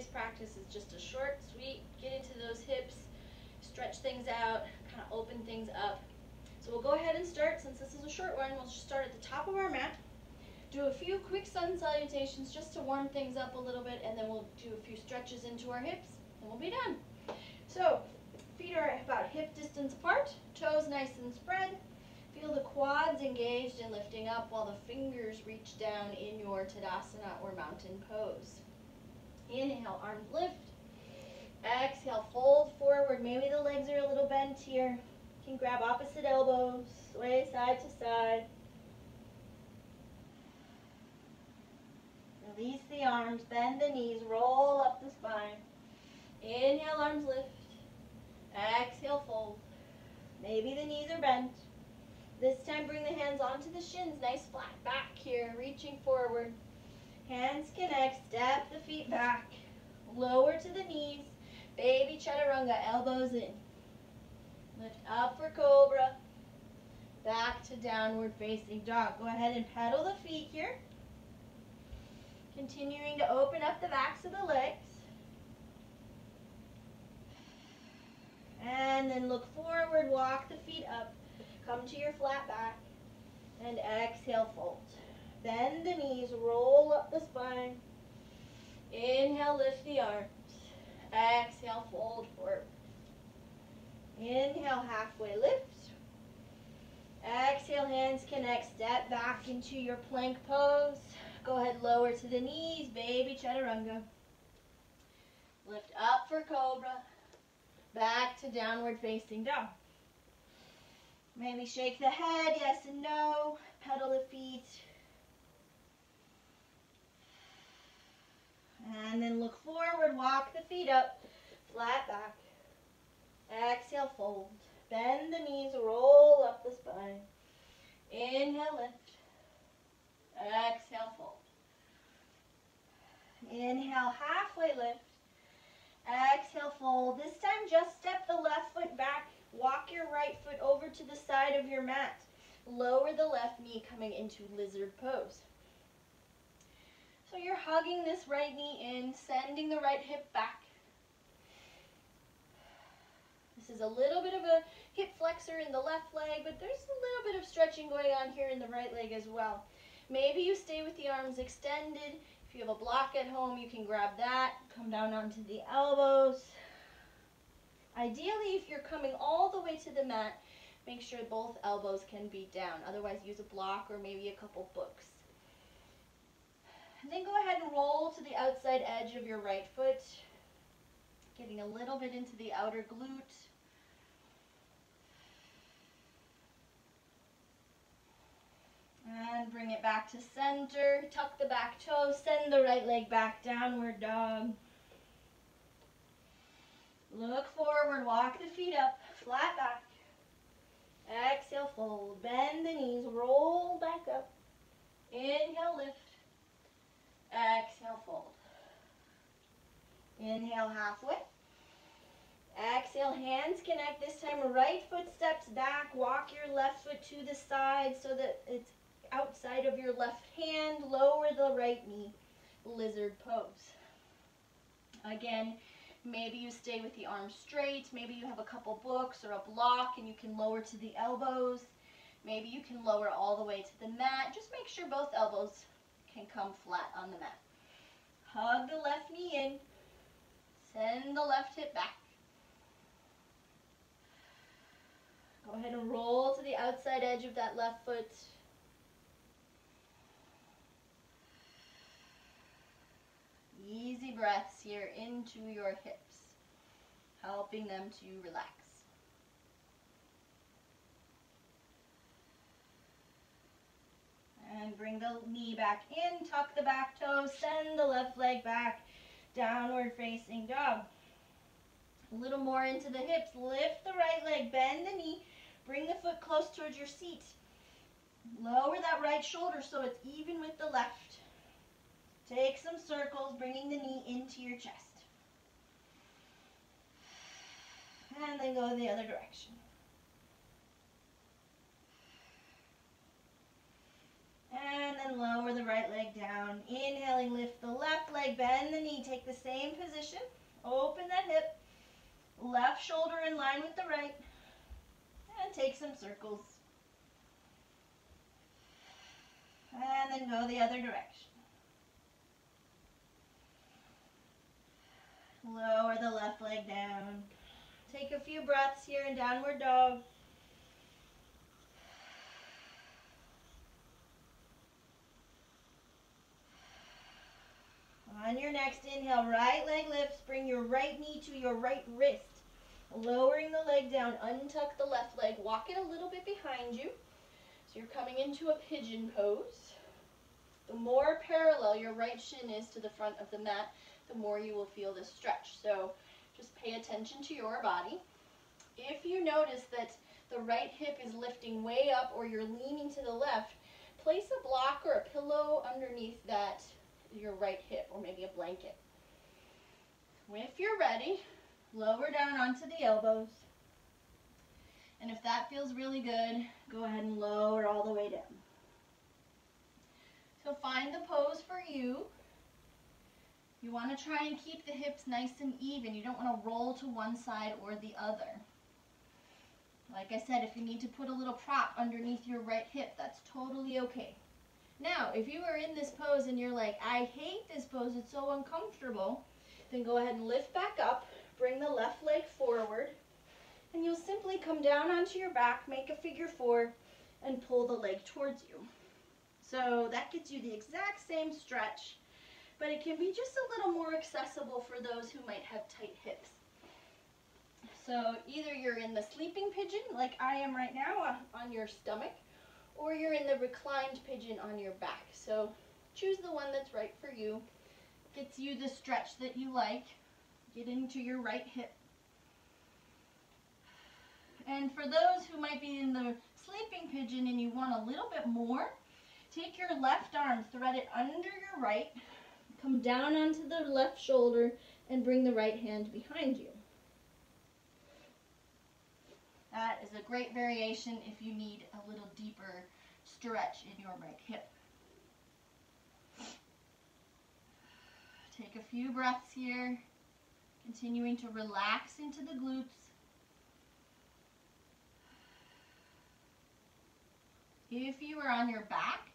today's practice is just a short, sweet, get into those hips, stretch things out, kind of open things up. So we'll go ahead and start, since this is a short one, we'll just start at the top of our mat. Do a few quick sun salutations just to warm things up a little bit, and then we'll do a few stretches into our hips, and we'll be done. So, feet are about hip distance apart, toes nice and spread. Feel the quads engaged and lifting up while the fingers reach down in your Tadasana or mountain pose. Inhale, arms lift. Exhale, fold forward. Maybe the legs are a little bent here. You can grab opposite elbows, sway side to side. Release the arms, bend the knees, roll up the spine. Inhale, arms lift. Exhale, fold. Maybe the knees are bent. This time bring the hands onto the shins, nice flat back here, reaching forward. Hands connect, step the feet back. Lower to the knees, baby chaturanga, elbows in. Lift up for cobra. Back to downward facing dog. Go ahead and pedal the feet here. Continuing to open up the backs of the legs. And then look forward, walk the feet up. Come to your flat back. And exhale, fold. Bend the knees, roll up the spine. Inhale, lift the arms. Exhale, fold forward. Inhale, halfway lift. Exhale, hands connect. Step back into your plank pose. Go ahead, lower to the knees, baby chaturanga. Lift up for cobra. Back to downward facing dog. Maybe shake the head, yes and no. Pedal the feet. And then look forward, walk the feet up, flat back. Exhale, fold. Bend the knees, roll up the spine. Inhale, lift. Exhale, fold. Inhale, halfway lift. Exhale, fold. This time, just step the left foot back. Walk your right foot over to the side of your mat. Lower the left knee coming into lizard pose. So you're hugging this right knee in, sending the right hip back. This is a little bit of a hip flexor in the left leg, but there's a little bit of stretching going on here in the right leg as well. Maybe you stay with the arms extended. If you have a block at home, you can grab that, come down onto the elbows. Ideally, if you're coming all the way to the mat, make sure both elbows can be down. Otherwise, use a block or maybe a couple books. And then go ahead and roll to the outside edge of your right foot, getting a little bit into the outer glute. And bring it back to center. Tuck the back toe. Send the right leg back. Downward dog. Look forward. Walk the feet up. Flat back. Exhale, fold. Bend the knees. Roll back up. Inhale, lift. Exhale, fold. Inhale, halfway. Exhale, hands connect. This time, right foot steps back. Walk your left foot to the side so that it's outside of your left hand, lower the right knee, lizard pose. Again, maybe you stay with the arms straight, maybe you have a couple books or a block and you can lower to the elbows. Maybe you can lower all the way to the mat. Just make sure both elbows can come flat on the mat. Hug the left knee in. Send the left hip back. Go ahead and roll to the outside edge of that left foot. Easy breaths here into your hips, helping them to relax. And bring the knee back in, tuck the back toe, send the left leg back, downward facing dog. A little more into the hips, lift the right leg, bend the knee, bring the foot close towards your seat. Lower that right shoulder so it's even with the left. Take some circles, bringing the knee into your chest. And then go the other direction. And then lower the right leg down. Inhaling, lift the left leg, bend the knee, take the same position. Open that hip. Left shoulder in line with the right. And take some circles. And then go the other direction. Lower the left leg down. Take a few breaths here in downward dog. On your next inhale, right leg lifts. Bring your right knee to your right wrist. Lowering the leg down, untuck the left leg. Walk it a little bit behind you. So you're coming into a pigeon pose. The more parallel your right shin is to the front of the mat, the more you will feel this stretch. So just pay attention to your body. If you notice that the right hip is lifting way up or you're leaning to the left, place a block or a pillow underneath that your right hip or maybe a blanket. If you're ready, lower down onto the elbows. And if that feels really good, go ahead and lower all the way down. So find the pose for you. You want to try and keep the hips nice and even. You don't want to roll to one side or the other. Like I said, if you need to put a little prop underneath your right hip, that's totally okay. Now, if you are in this pose and you're like, I hate this pose, it's so uncomfortable, then go ahead and lift back up, bring the left leg forward, and you'll simply come down onto your back, make a figure four, and pull the leg towards you. So that gets you the exact same stretch, but it can be just a little more accessible for those who might have tight hips. So either you're in the sleeping pigeon, like I am right now, uh, on your stomach, or you're in the reclined pigeon on your back. So choose the one that's right for you. Gets you the stretch that you like. Get into your right hip. And for those who might be in the sleeping pigeon and you want a little bit more, take your left arm, thread it under your right, come down onto the left shoulder, and bring the right hand behind you. That is a great variation if you need a little deeper stretch in your right hip. Take a few breaths here, continuing to relax into the glutes. If you are on your back,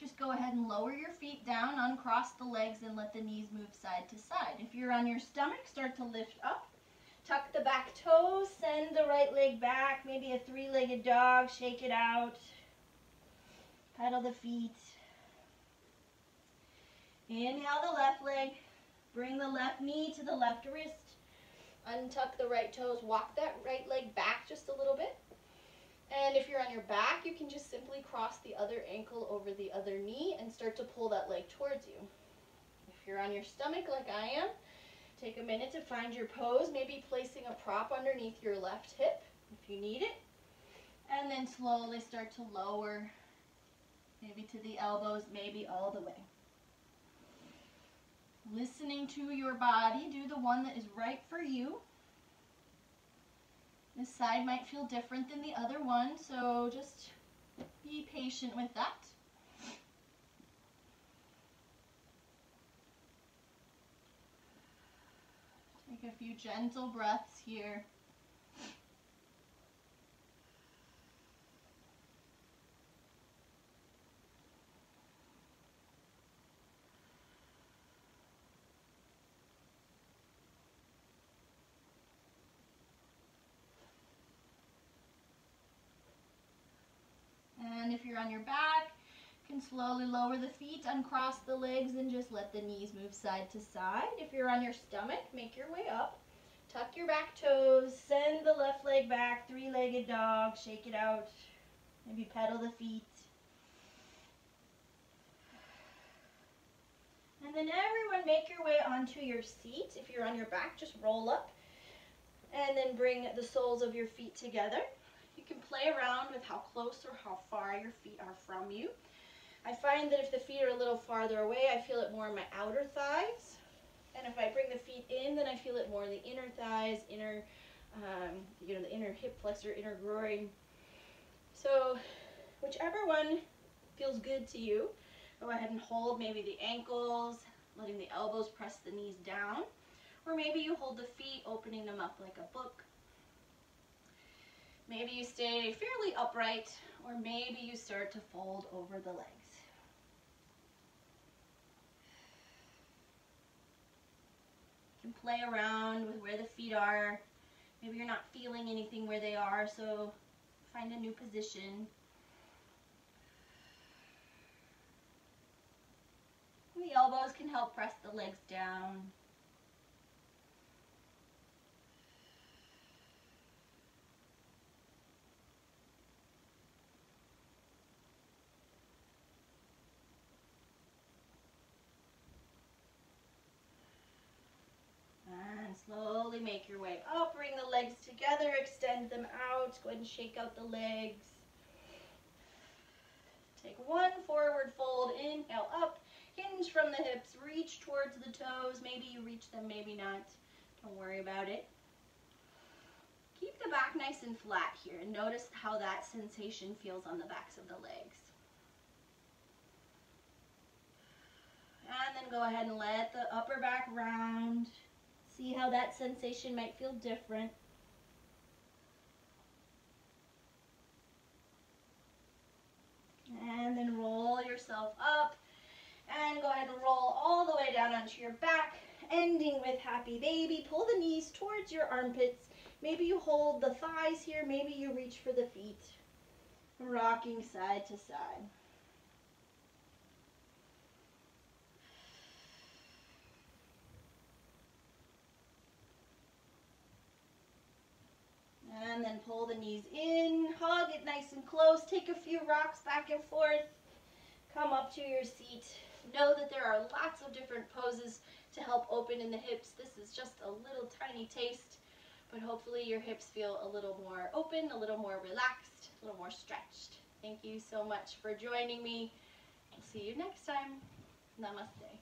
just go ahead and lower your feet down, uncross the legs, and let the knees move side to side. If you're on your stomach, start to lift up. Tuck the back toes, send the right leg back, maybe a three-legged dog, shake it out. Pedal the feet. Inhale the left leg, bring the left knee to the left wrist. Untuck the right toes, walk that right leg back just a little bit. And if you're on your back, you can just simply cross the other ankle over the other knee and start to pull that leg towards you. If you're on your stomach like I am, Take a minute to find your pose, maybe placing a prop underneath your left hip if you need it. And then slowly start to lower, maybe to the elbows, maybe all the way. Listening to your body, do the one that is right for you. This side might feel different than the other one, so just be patient with that. Take a few gentle breaths here. And if you're on your back, can slowly lower the feet, uncross the legs, and just let the knees move side to side. If you're on your stomach, make your way up. Tuck your back toes, send the left leg back, three-legged dog, shake it out. Maybe pedal the feet. And then everyone make your way onto your seat. If you're on your back, just roll up. And then bring the soles of your feet together. You can play around with how close or how far your feet are from you. I find that if the feet are a little farther away, I feel it more in my outer thighs. And if I bring the feet in, then I feel it more in the inner thighs, inner, um, you know, the inner hip flexor, inner groin. So whichever one feels good to you, Go ahead and hold maybe the ankles, letting the elbows press the knees down. Or maybe you hold the feet, opening them up like a book. Maybe you stay fairly upright, or maybe you start to fold over the legs. You can play around with where the feet are. Maybe you're not feeling anything where they are, so find a new position. The elbows can help press the legs down. And make your way up, bring the legs together, extend them out, go ahead and shake out the legs. Take one forward fold, inhale up, hinge from the hips, reach towards the toes. Maybe you reach them, maybe not. Don't worry about it. Keep the back nice and flat here and notice how that sensation feels on the backs of the legs. And then go ahead and let the upper back round. See how that sensation might feel different. And then roll yourself up. And go ahead and roll all the way down onto your back, ending with happy baby. Pull the knees towards your armpits. Maybe you hold the thighs here. Maybe you reach for the feet. Rocking side to side. And then pull the knees in, hug it nice and close, take a few rocks back and forth, come up to your seat. Know that there are lots of different poses to help open in the hips. This is just a little tiny taste, but hopefully your hips feel a little more open, a little more relaxed, a little more stretched. Thank you so much for joining me. I'll see you next time. Namaste.